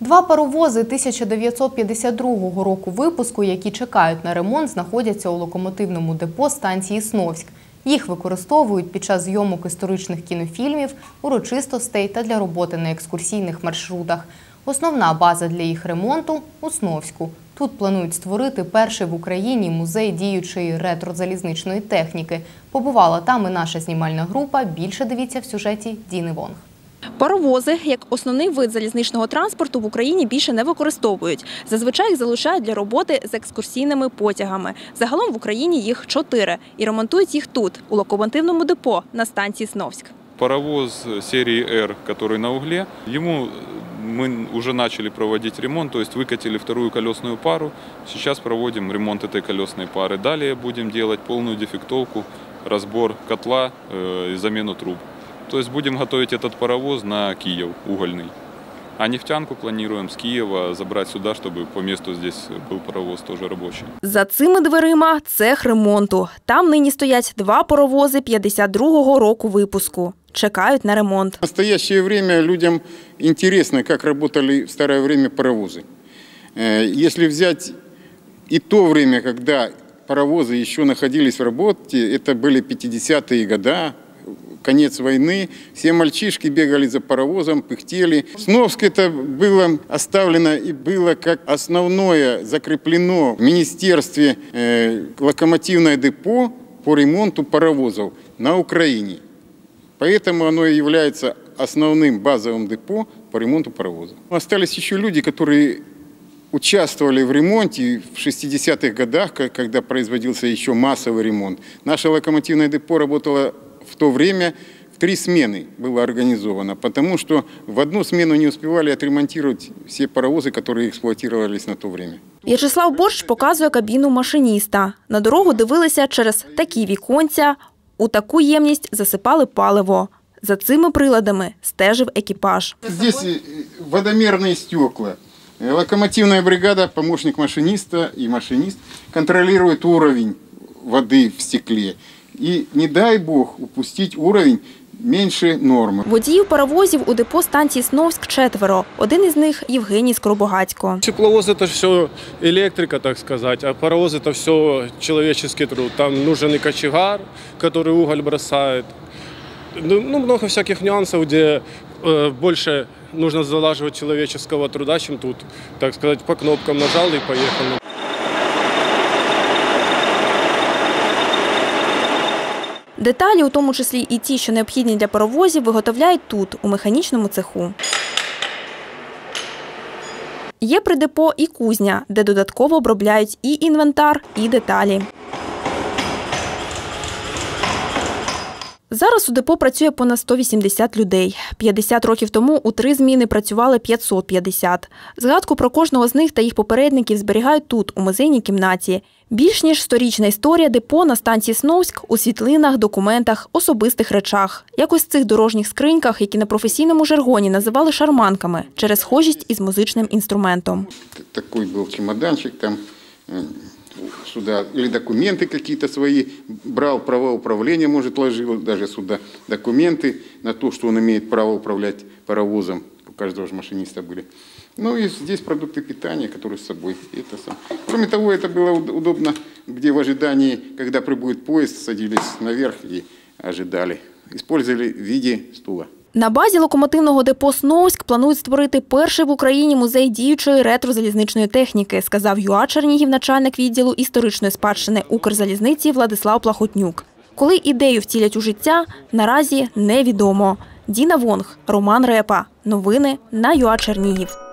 Два паровози 1952 року випуску, які чекають на ремонт, знаходяться у локомотивному депо станції Сновськ. Їх використовують під час зйомок історичних кінофільмів, урочистостей та для роботи на екскурсійних маршрутах. Основна база для їх ремонту у Сновську. Тут планують створити перший в Україні музей діючої ретро-залізничної техніки. Побувала там і наша знімальна група. Більше дивіться в сюжеті Діни Вонг. Паровози як основний вид залізничного транспорту в Україні більше не використовують. Зазвичай їх залишають для роботи з екскурсійними потягами. Загалом в Україні їх чотири і ремонтують їх тут, у локомотивному депо на станції Сновськ. Паровоз серии R, который на угле, ему мы уже начали проводить ремонт, то есть выкатили вторую колесную пару. Сейчас проводим ремонт этой колесной пары. Далее будем делать полную дефектовку, разбор котла э, и замену труб. То есть будем готовить этот паровоз на Киев угольный. А нефтянку планируем с Киева забрать сюда, чтобы по месту здесь был паровоз тоже рабочий. За цими дверима цех ремонту. Там нині стоять два паровози 52-го року випуску. Чекають на ремонт. В настоящее время людям интересно, как работали в старое время паровозы. Э, Если взять и то время, когда паровозы еще находились в работе, это были 50-е годы, конец войны, все мальчишки бегали за паровозом, пыхтели. Сновск это было оставлено и было как основное закреплено в Министерстве э, локомотивное депо по ремонту паровозов на Украине. Поэтому оно и является основным базовым депо по ремонту паровозов. Остались еще люди, которые участвовали в ремонте в 60-х годах, когда производился еще массовый ремонт. Наше локомотивное депо работало в то время в три смены было организовано, потому что в одну смену не успевали отремонтировать все паровозы, которые эксплуатировались на то время. В'ячеслав Борщ показує кабіну машиніста. На дорогу дивилися через такі віконця. У таку ємність засипали паливо. За цими приладами стежив екіпаж. Здесь э, водомерные стекла. Э, Локомотивная бригада, помощник машиниста и машинист контролирует уровень воды в стекле. И не дай бог упустить уровень меньше нормы. Водіїв паровозів у депо станції Сновськ четверо. Один із них Євгеній Скоробогацько. Тепловоз это все электрика, так сказать, а паровоз это все человеческий труд. Там нужен и кочегар, который уголь бросает. Ну, ну, много всяких нюансов, где э, больше нужно залаживать человеческого труда, чем тут. Так сказать, по кнопкам нажал и поехали. Деталі, у тому числі і ті, що необхідні для паровозів, виготовляють тут, у механічному цеху. Є при депо і кузня, де додатково обробляють і інвентар, і деталі. Зараз у депо працює понад 180 людей. 50 років тому у три зміни працювали 550. Згадку про кожного з них та їх попередників зберігають тут, у музейній кімнаті. Більш ніж сторічна історія депо на станції Сновськ у світлинах, документах, особистих речах. Якось цих дорожніх скриньках, які на професійному жаргоні називали шарманками через схожість із музичним інструментом. Т- Такой был чемоданчик, там э, сюда или документы какие-то свои брал, право управления, может, ложил даже сюда документы на то, что он имеет право управлять паровозом. У каждого же машиниста были. Ну и здесь продукты питания, которые с собой. Это сам. Кроме того, это было уд- удобно, где в ожидании, когда прибудет поезд, садились наверх и ожидали. Использовали в виде стула. На базі локомотивного депо Сновськ планують створити перший в Україні музей діючої ретро-залізничної техніки, сказав ЮА Чернігів, начальник відділу історичної спадщини Укрзалізниці Владислав Плахотнюк. Коли ідею втілять у життя, наразі невідомо. Діна Вонг, Роман Репа. Новини на ЮА Чернігів.